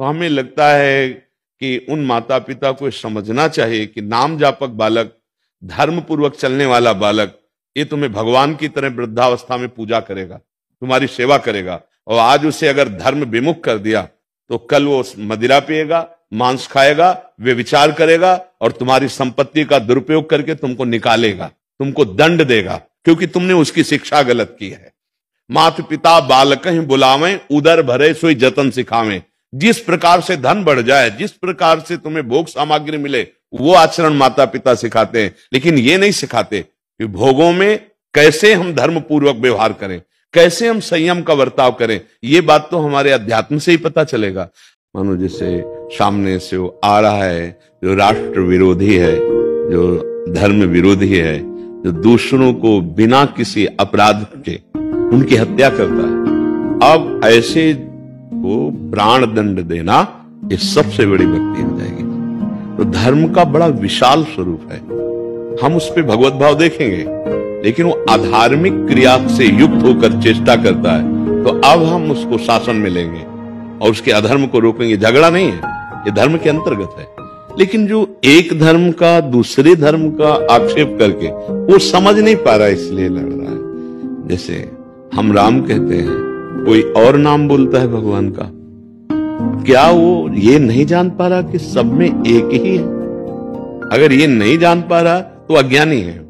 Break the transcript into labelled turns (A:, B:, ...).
A: तो हमें लगता है कि उन माता पिता को समझना चाहिए कि नाम जापक बालक धर्म पूर्वक चलने वाला बालक, ये तुम्हें भगवान की तरह वृद्धावस्था में पूजा करेगा, तुम्हारी सेवा करेगा और आज उसे अगर धर्म विमुख कर दिया तो कल वो मदिरा पिएगा, मांस खाएगा वे विचार करेगा और तुम्हारी संपत्ति का दुरुपयोग करके तुमको निकालेगा, तुमको दंड देगा, क्योंकि तुमने उसकी शिक्षा गलत की है। मात पिता बालक ही बुलावे, उदर भरे सोई जतन सिखावे। जिस प्रकार से धन बढ़ जाए, जिस प्रकार से तुम्हें भोग सामग्री मिले, वो आचरण माता पिता सिखाते हैं। लेकिन ये नहीं सिखाते कि भोगों में कैसे हम धर्म पूर्वक व्यवहार करें, कैसे हम संयम का वर्ताव करें, ये बात तो हमारे अध्यात्म से ही पता चलेगा। मानो जैसे सामने से वो आ रहा है, जो राष्ट्र विरोधी है, जो धर्म विरोधी है, जो दूसरों को बिना किसी अपराध के उनकी हत्या करता है। अब ऐसे को प्राण दंड देना ये सबसे बड़ी भक्ति हो जाएगी। तो धर्म का बड़ा विशाल स्वरूप है। हम उस पर भगवत भाव देखेंगे, लेकिन वो अधार्मिक क्रिया से युक्त होकर चेष्टा करता है। तो अब हम उसको शासन में लेंगे और उसके अधर्म को रोकेंगे। झगड़ा नहीं है, ये धर्म के अंतर्गत है। लेकिन जो एक धर्म का, दूसरे धर्म का आक्षेप करके वो समझ नहीं पा रहा इसलिए लड़ रहा है। जैसे हम राम कहते हैं कोई और नाम बोलता है भगवान का। क्या वो ये नहीं जान पा रहा कि सब में एक ही है? अगर ये नहीं जान पा रहा तो अज्ञानी है।